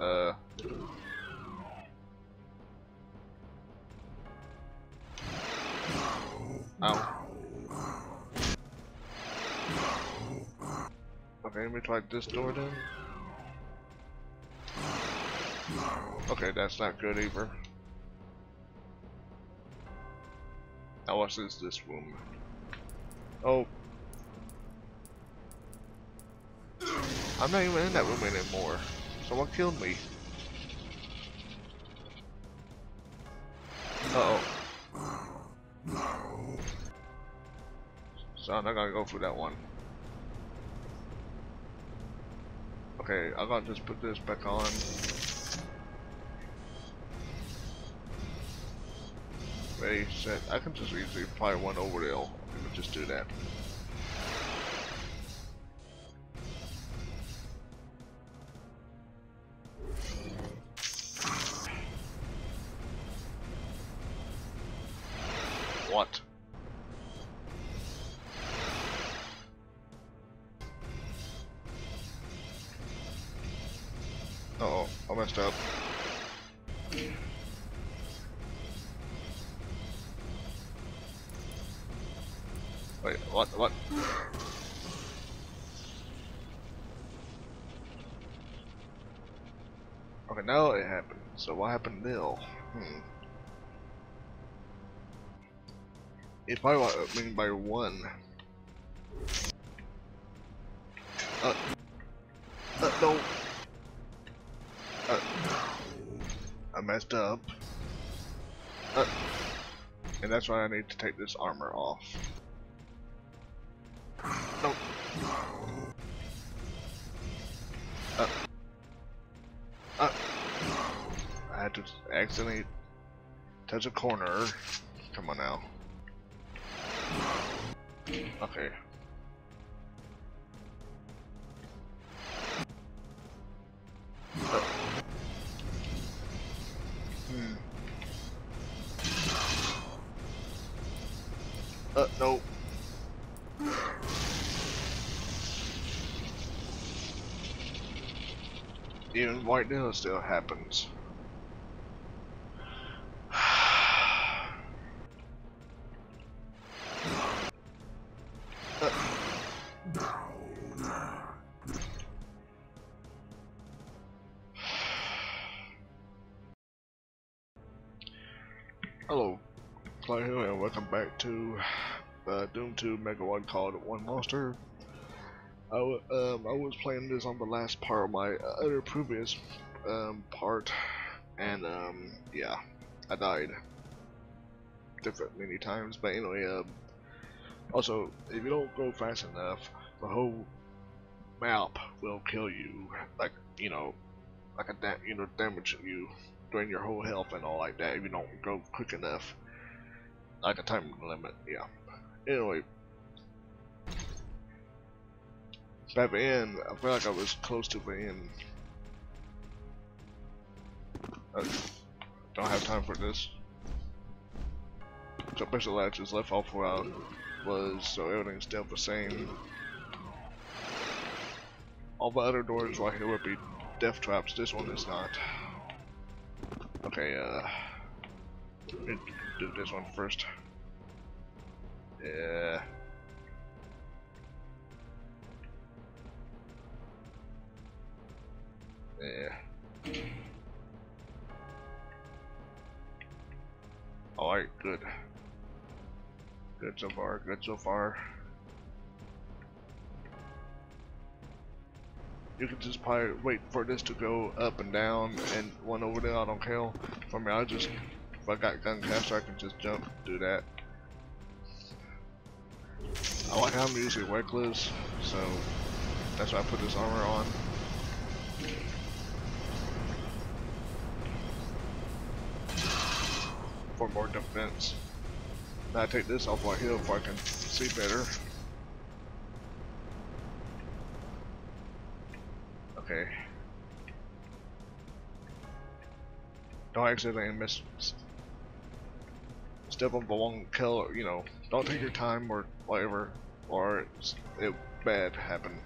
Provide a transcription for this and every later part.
Uh. Ow. Okay, let me try this door then. Okay, that's not good either. Now what's this, this room? Oh. I'm not even in that room anymore. Someone killed me. Uh oh. So I'm not gonna go through that one. Okay, I'm gonna just put this back on. Ready, set. I can just easily fire one over there. Me just do that. What? Uh oh, I messed up. Wait, what, what? Okay, now it happened. So what happened now? Hmm. If I what I mean by one. Uh, uh no. Uh, I messed up. Uh, and that's why I need to take this armor off. No. Uh, uh, I had to accidentally touch a corner. Come on now. Okay. Uh, hmm. Uh, no. Even White Nilla still happens. Hello, Clyde here, and welcome back to uh, Doom 2 Mega One called One Monster. I, um, I was playing this on the last part of my uh, other previous um, part, and um, yeah, I died different many times. But anyway, um, also if you don't go fast enough, the whole map will kill you. Like you know, like a da you know damage you drain your whole health and all like that if you don't go quick enough. Like a time limit, yeah. Anyway, at the end, I feel like I was close to the end. I don't have time for this. So basically just left off where I was, so everything's still the same. All the other doors right here would be death traps, this one is not. Okay, uh, do this one first. Yeah. Yeah. Alright, good. Good so far, good so far. You can just probably wait for this to go up and down and one over there, I don't care. For me, I just, if I got Guncaster, I can just jump, do that. I like how I'm usually reckless, so that's why I put this armor on. For more defense. Now I take this off my heel if I can see better. Okay. Don't accidentally miss. Step on the wrong kill, you know. Don't take your time or whatever, or it bad happen.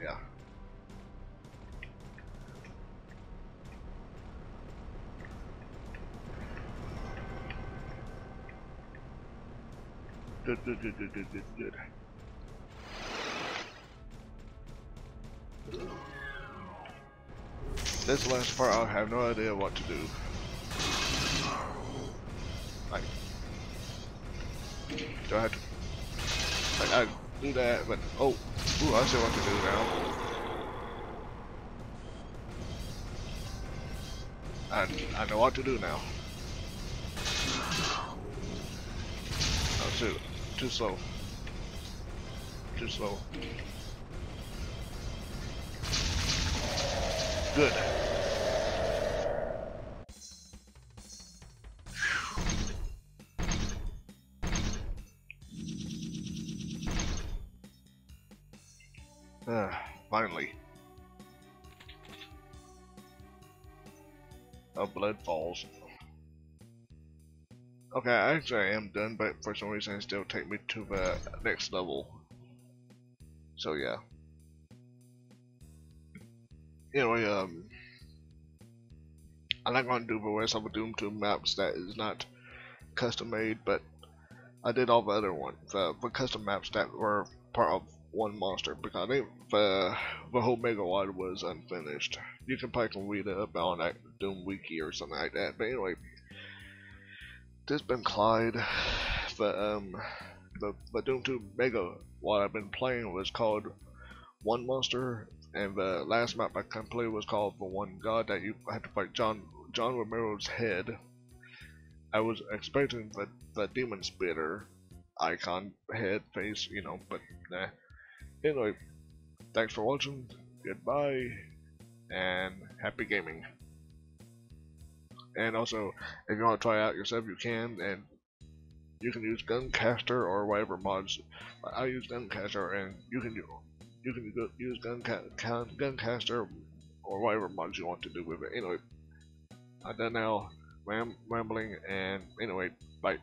Yeah. Good, good, good, good, good, good, good. This last part, I have no idea what to do. Like, do I have to? Like, I do that, but oh, ooh, I see what to do now. I I know what to do now. Oh, too too slow. Too slow. Good. Uh, finally. Oh, blood falls. Okay, actually I am done, but for some reason it still take me to the next level. So yeah. Anyway, um, I'm not going to do the rest of the Doom 2 maps that is not custom made, but I did all the other ones, the, the custom maps that were part of one monster, because I think the, the whole Mega Wad was unfinished. You can probably can read it on Doom Wiki or something like that, but anyway, this been Clyde, the, um, the, the Doom 2 Mega Wad I've been playing was called One Monster and the last map I completed was called The One God that you had to fight John John Romero's head. I was expecting the the demon spitter icon head face, you know, but nah. Anyway, thanks for watching, goodbye, and happy gaming. And also, if you want to try out yourself, you can, and you can use Guncaster or whatever mods. I use Guncaster, and you can do you can use gun guncaster or whatever mods you want to do with it. Anyway, I'm done now ram rambling and anyway, bye.